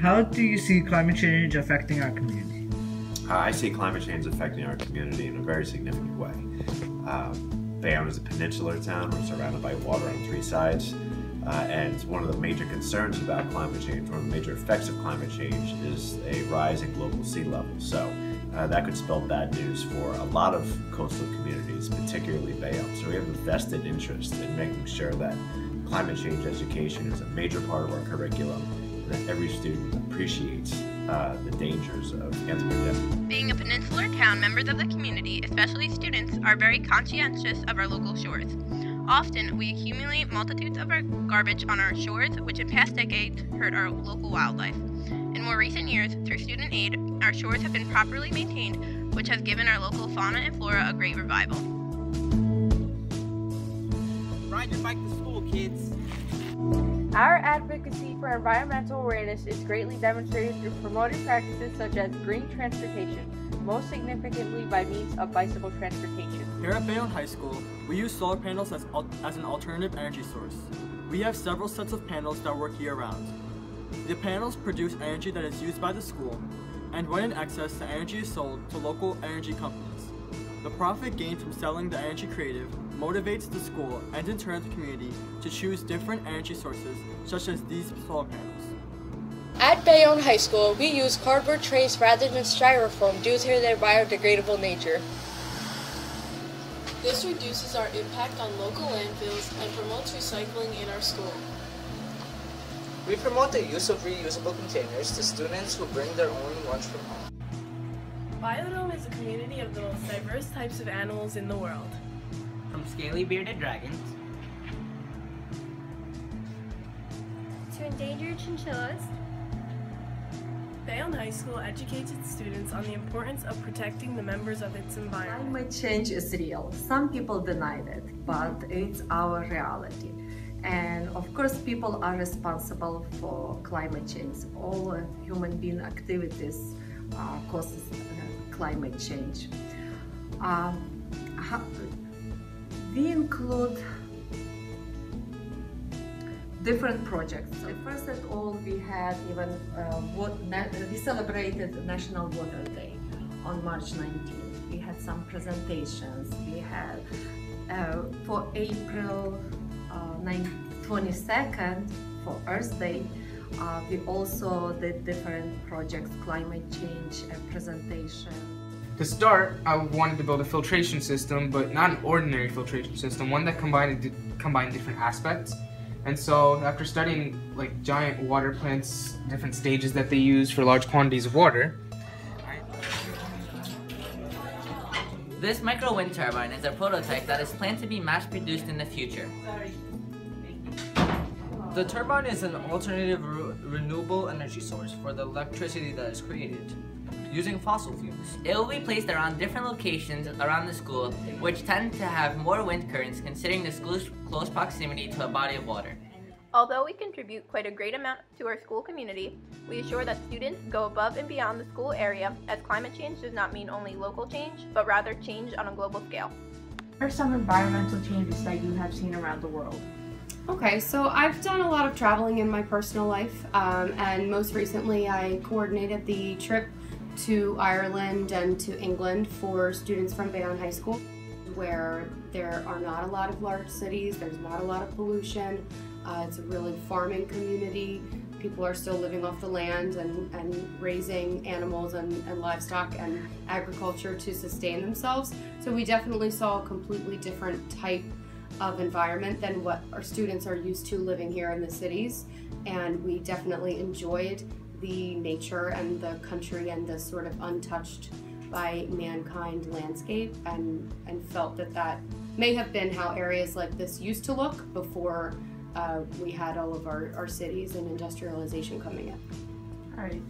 How do you see climate change affecting our community? Uh, I see climate change affecting our community in a very significant way. Uh, Bayonne is a peninsular town. We're surrounded by water on three sides. Uh, and one of the major concerns about climate change, one of the major effects of climate change, is a rise in global sea level. So uh, that could spell bad news for a lot of coastal communities, particularly Bayonne. So we have a vested interest in making sure that climate change education is a major part of our curriculum that every student appreciates uh, the dangers of anthropogenic. Being a peninsular town, members of the community, especially students, are very conscientious of our local shores. Often, we accumulate multitudes of our garbage on our shores, which in past decades hurt our local wildlife. In more recent years, through student aid, our shores have been properly maintained, which has given our local fauna and flora a great revival. Ride your bike to school, kids. Our advocacy for environmental awareness is greatly demonstrated through promoting practices such as green transportation, most significantly by means of bicycle transportation. Here at Bayonne High School, we use solar panels as, as an alternative energy source. We have several sets of panels that work year-round. The panels produce energy that is used by the school, and when in excess, the energy is sold to local energy companies. The profit gained from selling the energy creative motivates the school and in turn the community to choose different energy sources such as these solar panels. At Bayonne High School, we use cardboard trays rather than styrofoam due to their biodegradable nature. This reduces our impact on local landfills and promotes recycling in our school. We promote the use of reusable containers to students who bring their own lunch from home. Biodome is a community of the most diverse types of animals in the world. From scaly bearded dragons to endangered chinchillas. Bayonne High School educates its students on the importance of protecting the members of its environment. Climate change is real. Some people deny it, but it's our reality. And of course, people are responsible for climate change. All human being activities causes uh, climate change. Uh, we include different projects. So first of all, we had even uh, we celebrated National Water Day on March 19th. We had some presentations. We had uh, for April uh, 22nd for Earth Day. Uh, we also did different projects, climate change and presentation. To start, I wanted to build a filtration system, but not an ordinary filtration system, one that combined combined different aspects. And so, after studying like giant water plants, different stages that they use for large quantities of water, This micro wind turbine is a prototype that is planned to be mass produced in the future. The turbine is an alternative re renewable energy source for the electricity that is created using fossil fuels. It will be placed around different locations around the school, which tend to have more wind currents considering the school's close proximity to a body of water. Although we contribute quite a great amount to our school community, we assure that students go above and beyond the school area as climate change does not mean only local change, but rather change on a global scale. What are some environmental changes that you have seen around the world? Okay, so I've done a lot of traveling in my personal life, um, and most recently I coordinated the trip to Ireland and to England for students from Bayonne High School, where there are not a lot of large cities, there's not a lot of pollution, uh, it's a really farming community. People are still living off the land and, and raising animals and, and livestock and agriculture to sustain themselves. So we definitely saw a completely different type of environment than what our students are used to living here in the cities. And we definitely enjoyed the nature and the country and the sort of untouched by mankind landscape and, and felt that that may have been how areas like this used to look before uh, we had all of our, our cities and industrialization coming in. All right.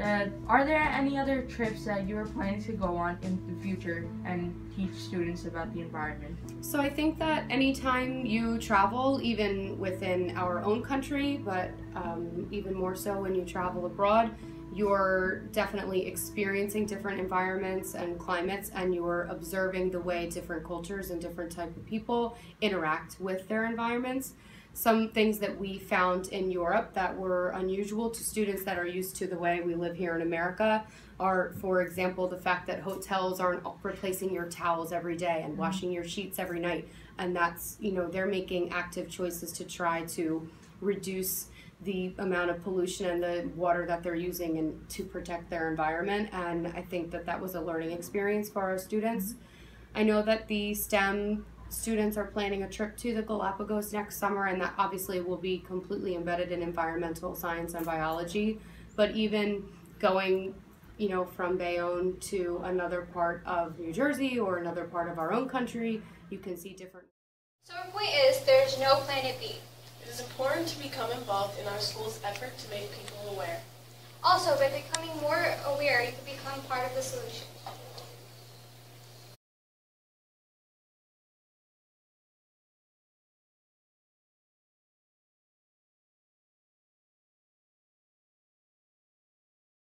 Uh, are there any other trips that you are planning to go on in the future and teach students about the environment? So I think that anytime you travel, even within our own country, but um, even more so when you travel abroad, you're definitely experiencing different environments and climates and you're observing the way different cultures and different type of people interact with their environments. some things that we found in Europe that were unusual to students that are used to the way we live here in America are, for example, the fact that hotels aren't replacing your towels every day and mm-hmm. washing your sheets every night. And that's, you know, they're making active choices to try to reduce the amount of pollution and the water that they're using and to protect their environment. And I think that that was a learning experience for our students. Mm-hmm. I know that the STEM students are planning a trip to the Galapagos next summer, and that obviously will be completely embedded in environmental science and biology. But even going, you know, from Bayonne to another part of New Jersey or another part of our own country, you can see different. So our point is, there's no planet B. It is important to become involved in our school's effort to make people aware. Also, by becoming more aware, you can become part of the solution.